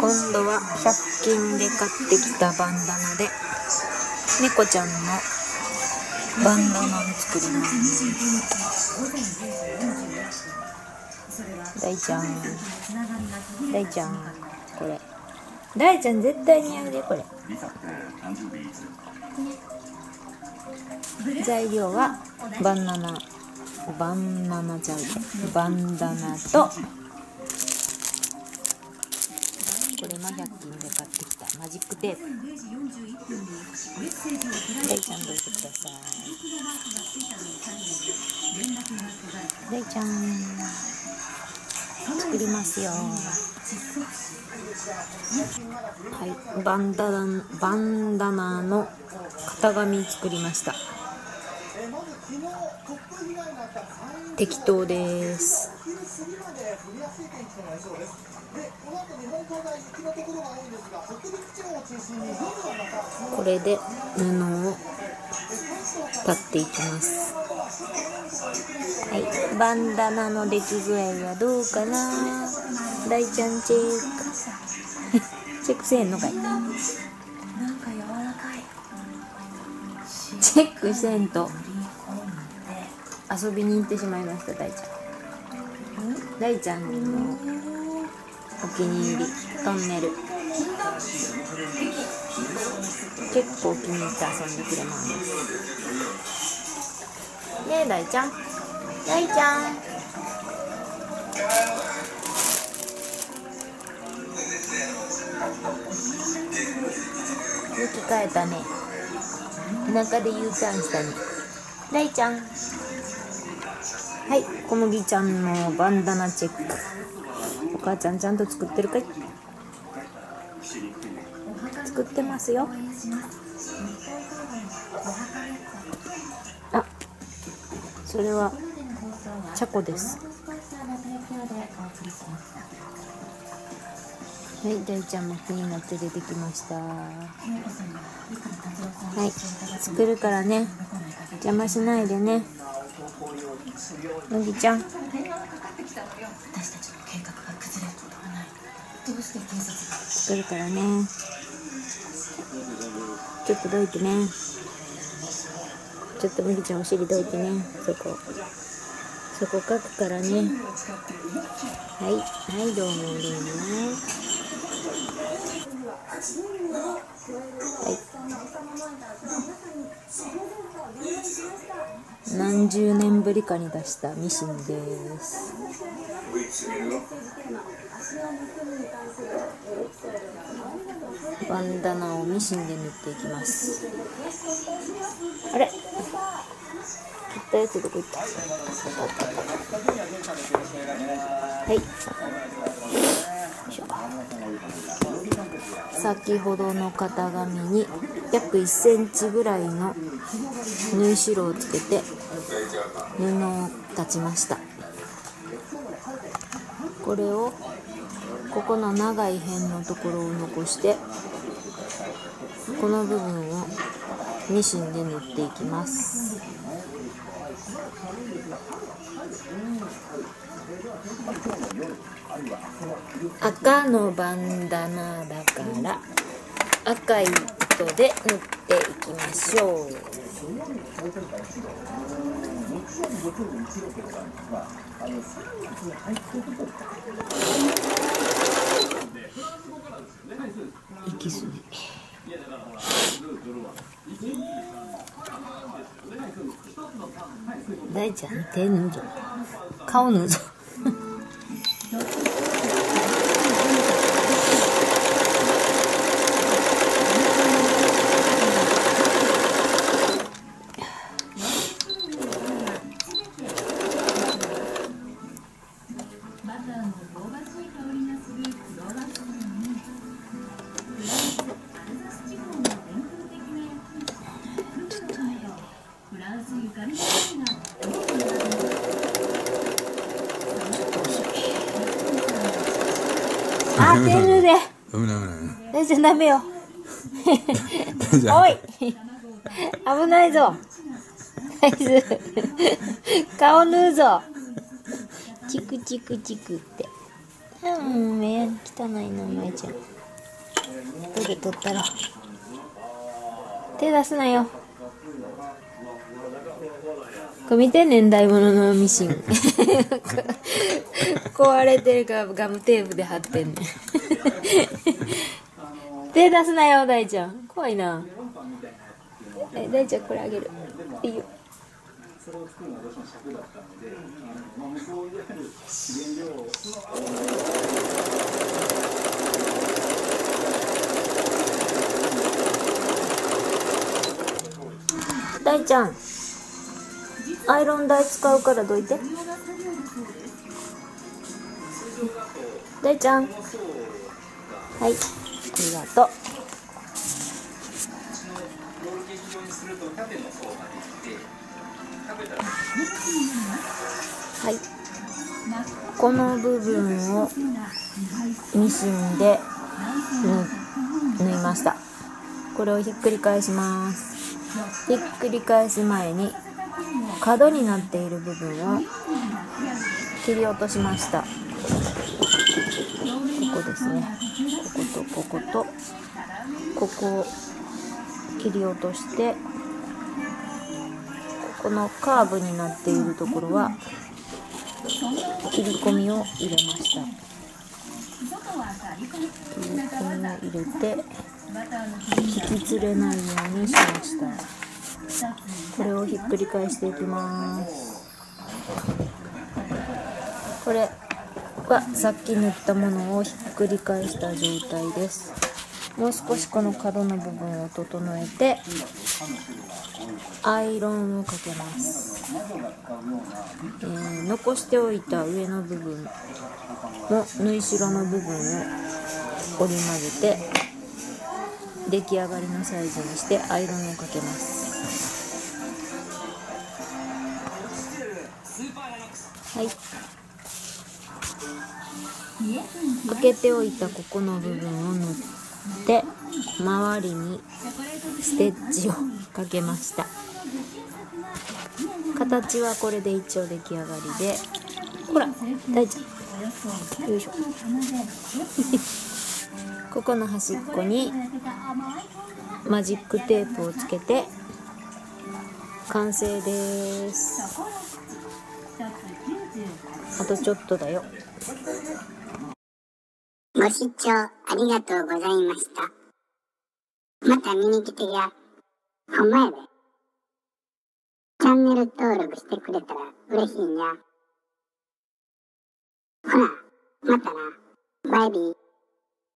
今度は100均で買ってきたバンダナで猫ちゃんのバンダナを作ります。大ちゃん大ちゃんこれ。大ちゃん絶対似合うでこれ。材料はバンナナバンナナちゃうバンダナとこれも100均で買ってきた。マジックテープ。大ちゃんどうぞください。大ちゃん作りますよ。はい。バンダナバンダナの型紙作りました。適当ですこれで布を立っていきます。はい。バンダナの出来具合はどうかな？大ちゃんチェック。チェックせえんのかい？チェックせんと。遊びに行ってしまいました大ちゃん？大ちゃんのお気に入りトンネル。結構気に入って遊んでくれます。ねえ大ちゃん。大ちゃん。向き変えたね。中で U ターンしたね。大ちゃん。はい小麦ちゃんのバンダナチェック。お母ちゃんちゃんと作ってるかい？作ってますよ。あそれはチャコです。はい大ちゃんも気になって出てきました。はい作るからね。邪魔しないでね。のぎちゃん。私たちの計画がどうして警察が作るからね。ちょっとどいてね。ちょっとむぎちゃんお尻どいてね。そこ。そこ書くからね。はい。はいどうもどうもはい。何十年ぶりかに出したミシンです。バンダナをミシンで縫っていきます。あれ？切ったやつどこ行った？はい。先ほどの型紙に約1センチぐらいの縫い代をつけて布を立ちました。これをここの長い辺のところを残してこの部分をミシンで縫っていきます。赤のバンダナだから赤い糸で縫っていきましょう。息すぎ大ちゃん手縫うぞ顔ぬぞあ手縫うで。危ない危ないゃんダメよ。おい。危ないぞ。顔縫うぞ。チクチクチクって。うん目汚いなお前ちゃん。手で取ったら。手出すなよ。これ見て年代物のミシン壊れてるからガムテープで貼ってんねん。手出すなよ大ちゃん。怖いな。え大ちゃんこれあげる。いいよ。大ちゃんアイロン台使うからどいて大ちゃん。はい。ありがとう。はい。この部分をミシンで縫縫いました。これをひっくり返します。ひっくり返す前に角になっている部分を切り落としました。ここですね。こことこことここを切り落としてここのカーブになっているところは切り込みを入れました。切り込みを入れて引きずれないようにしました。これをひっくり返していきます。これはさっき塗ったものをひっくり返した状態です。もう少しこの角の部分を整えてアイロンをかけます、えー残しておいた上の部分の縫い代の部分を折り曲げて出来上がりのサイズにしてアイロンをかけます。はい。けておいたここの部分を塗って周りにステッチをかけました。形はこれで一応出来上がりで。ほら大ちゃん。よいしょ。ここの端っこにマジックテープをつけて完成です。あとちょっとだよ。ご視聴ありがとうございました。また見に来てや。ほんまやで。チャンネル登録してくれたら嬉しいんや。ほら、またな。バイビー。